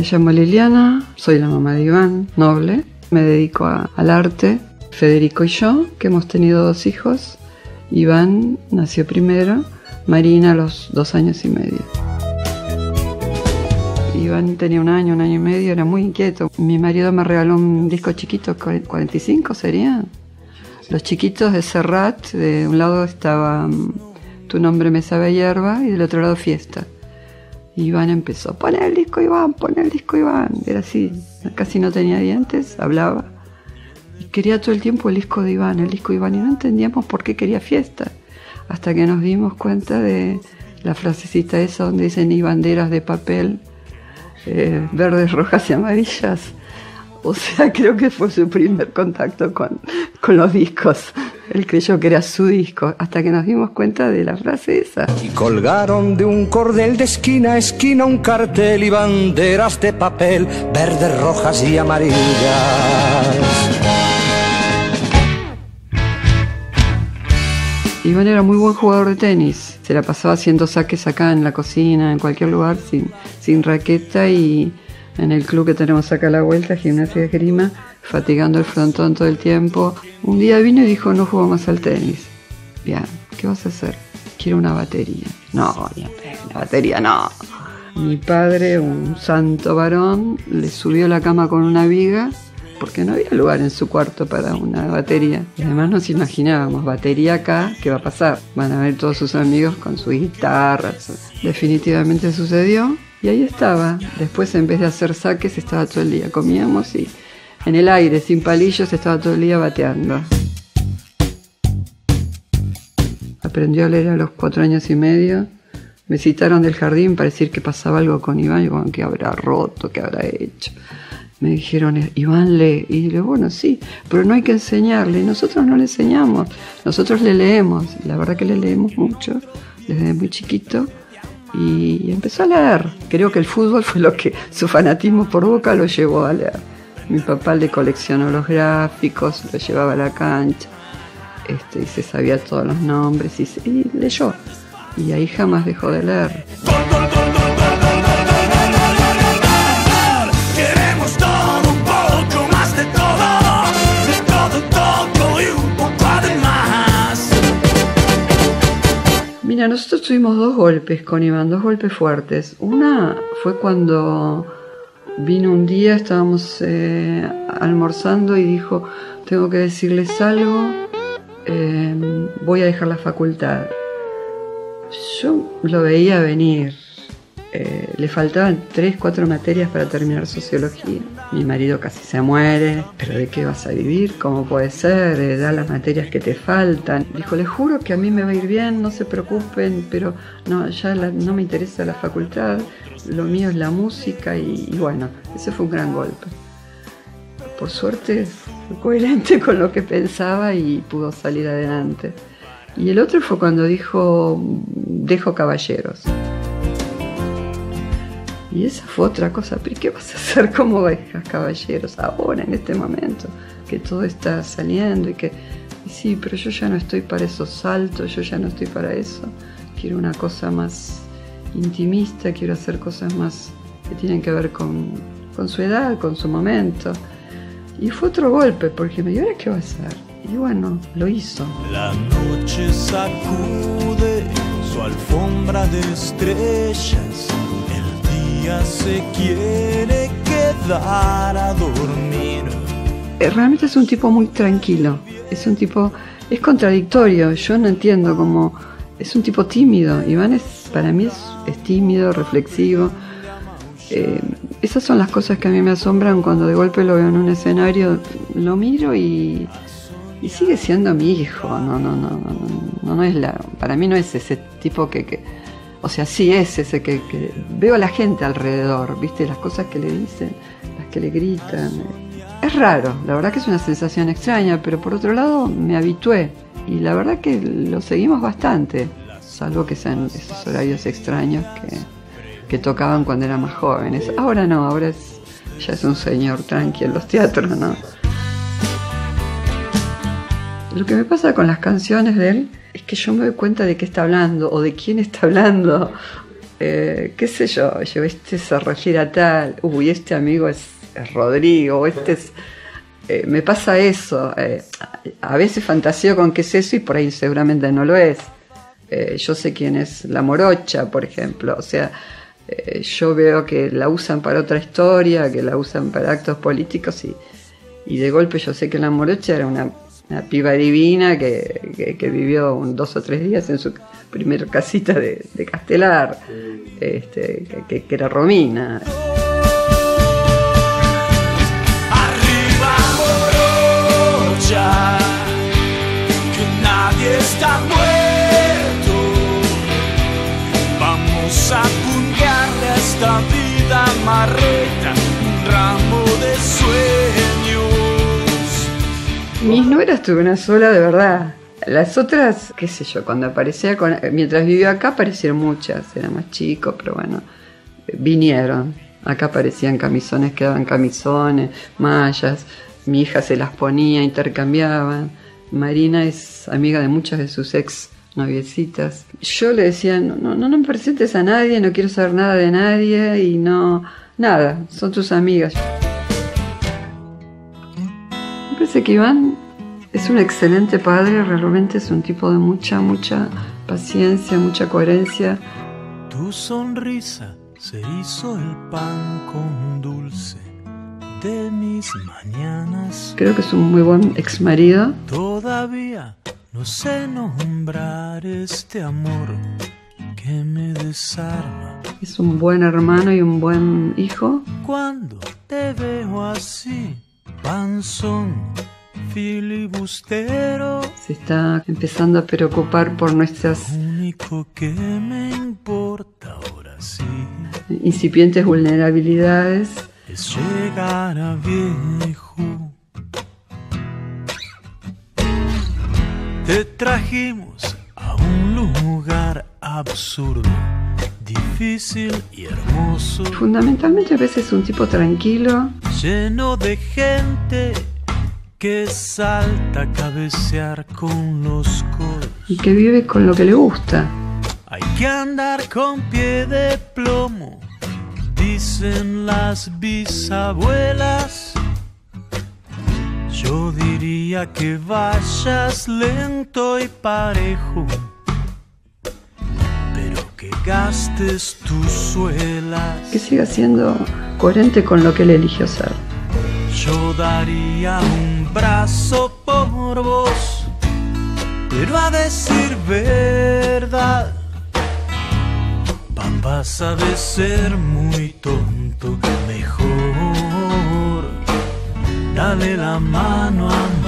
Me llamo Liliana, soy la mamá de Iván, noble. Me dedico al arte. Federico y yo, que hemos tenido dos hijos. Iván nació primero, Marina a los dos años y medio. Iván tenía un año, un año y medio, era muy inquieto. Mi marido me regaló un disco chiquito, 45 sería. Los chiquitos de Serrat, de un lado estaba mm, Tu nombre me sabe hierba y del otro lado Fiesta. Iván empezó, pon el disco Iván, pon el disco Iván. Era así, casi no tenía dientes, hablaba. Y quería todo el tiempo el disco de Iván, el disco de Iván. Y no entendíamos por qué quería fiesta. Hasta que nos dimos cuenta de la frasecita esa donde dicen ni banderas de papel, eh, verdes, rojas y amarillas. O sea, creo que fue su primer contacto con, con los discos. Él creyó que era su disco, hasta que nos dimos cuenta de la frase esa. Y colgaron de un cordel de esquina a esquina un cartel y banderas de papel, verdes, rojas y amarillas. Iván era muy buen jugador de tenis. Se la pasaba haciendo saques acá en la cocina, en cualquier lugar, sin, sin raqueta y en el club que tenemos acá a la vuelta, Gimnasia de Grima, fatigando el frontón todo el tiempo. Un día vino y dijo, no juego más al tenis. Bien, ¿qué vas a hacer? Quiero una batería. No, una batería no. Mi padre, un santo varón, le subió la cama con una viga porque no había lugar en su cuarto para una batería. Y además nos imaginábamos, batería acá, ¿qué va a pasar? Van a ver todos sus amigos con sus guitarras. Definitivamente sucedió. Y ahí estaba. Después, en vez de hacer saques, estaba todo el día. Comíamos y en el aire, sin palillos, estaba todo el día bateando. Aprendió a leer a los cuatro años y medio. Me citaron del jardín para decir que pasaba algo con Iván. Y bueno, ¿qué habrá roto? ¿Qué habrá hecho? Me dijeron, Iván lee. Y dije, bueno, sí, pero no hay que enseñarle. Nosotros no le enseñamos. Nosotros le leemos. La verdad que le leemos mucho desde muy chiquito y empezó a leer. Creo que el fútbol fue lo que su fanatismo por Boca lo llevó a leer. Mi papá le coleccionó los gráficos, lo llevaba a la cancha este, y se sabía todos los nombres y, y leyó. Y ahí jamás dejó de leer. Mira, nosotros tuvimos dos golpes con Iván, dos golpes fuertes. Una fue cuando vino un día, estábamos eh, almorzando y dijo, tengo que decirles algo, eh, voy a dejar la facultad. Yo lo veía venir, eh, le faltaban tres, cuatro materias para terminar sociología. Mi marido casi se muere, pero ¿de qué vas a vivir? ¿Cómo puede ser? Eh, da las materias que te faltan. Dijo, les juro que a mí me va a ir bien, no se preocupen, pero no, ya no me interesa la facultad, lo mío es la música y, bueno, ese fue un gran golpe. Por suerte fue coherente con lo que pensaba y pudo salir adelante. Y el otro fue cuando dijo, dejo caballeros. Y esa fue otra cosa, pero ¿qué vas a hacer como ovejas, caballeros, ahora, en este momento? Que todo está saliendo y que, sí, pero yo ya no estoy para esos saltos, yo ya no estoy para eso. Quiero una cosa más intimista, quiero hacer cosas más que tienen que ver con, con su edad, con su momento. Y fue otro golpe, porque me dijo, ¿ahora qué va a hacer? Y bueno, lo hizo. La noche sacude su alfombra de estrellas se quiere quedar a dormir. Eh, realmente es un tipo muy tranquilo, es un tipo, es contradictorio, yo no entiendo cómo, es un tipo tímido, Iván es, para mí es, tímido, reflexivo. Eh, esas son las cosas que a mí me asombran cuando de golpe lo veo en un escenario, lo miro y, y sigue siendo mi hijo, no, no, no, no, no, es la, para mí no es ese tipo que, que o sea, sí es ese que, veo a la gente alrededor, ¿viste? Las cosas que le dicen, las que le gritan. Es raro, la verdad que es una sensación extraña, pero por otro lado me habitué y la verdad que lo seguimos bastante, salvo que sean esos horarios extraños que, que tocaban cuando eran más jóvenes. Ahora no, ahora es, ya es un señor tranqui en los teatros, ¿no? Lo que me pasa con las canciones de él es que yo me doy cuenta de qué está hablando o de quién está hablando. eh, qué sé yo, yo, este se refiere a tal, uy, este amigo es, Rodrigo, este es... Eh, me pasa eso, eh, a veces fantaseo con qué es eso y por ahí seguramente no lo es. Yo sé quién es la morocha, por ejemplo, o sea, yo veo que la usan para otra historia, que la usan para actos políticos y, y de golpe yo sé que la morocha era una, piba divina que, que, vivió un, dos o tres días en su primera casita de, Castelar, este, que, era Romina. Mis nueras tuve una sola de verdad. Las otras, qué sé yo, cuando aparecía, con, mientras vivió acá aparecieron muchas, era más chico, pero bueno, vinieron. Acá aparecían camisones, quedaban camisones, mallas, mi hija se las ponía, intercambiaban. Marina es amiga de muchas de sus ex noviecitas. Yo le decía, no, no, no me presentes a nadie, no quiero saber nada de nadie y no, nada, son tus amigas parece que Iván es un excelente padre, realmente es un tipo de mucha, mucha paciencia, mucha coherencia. Tu sonrisa se hizo el pan con dulce de mis mañanas. Creo que es un muy buen ex marido. Todavía no sé nombrar este amor que me desarma. Es un buen hermano y un buen hijo. Cuando te veo así panzón filibustero. Se está empezando a preocupar por nuestras. único que me importa ahora sí. Incipientes vulnerabilidades. Es llegar a viejo. Te trajimos a un lugar absurdo difícil y hermoso. Fundamentalmente a veces un tipo tranquilo. Lleno de gente que salta a cabecear con los codos. Y que vive con lo que le gusta. Hay que andar con pie de plomo, dicen las bisabuelas. Yo diría que vayas lento y parejo gastes tus suelas. Que siga siendo coherente con lo que él eligió ser. Yo daría un brazo por vos, pero a decir verdad, papá sabe ser muy tonto, mejor dale la mano a mamá,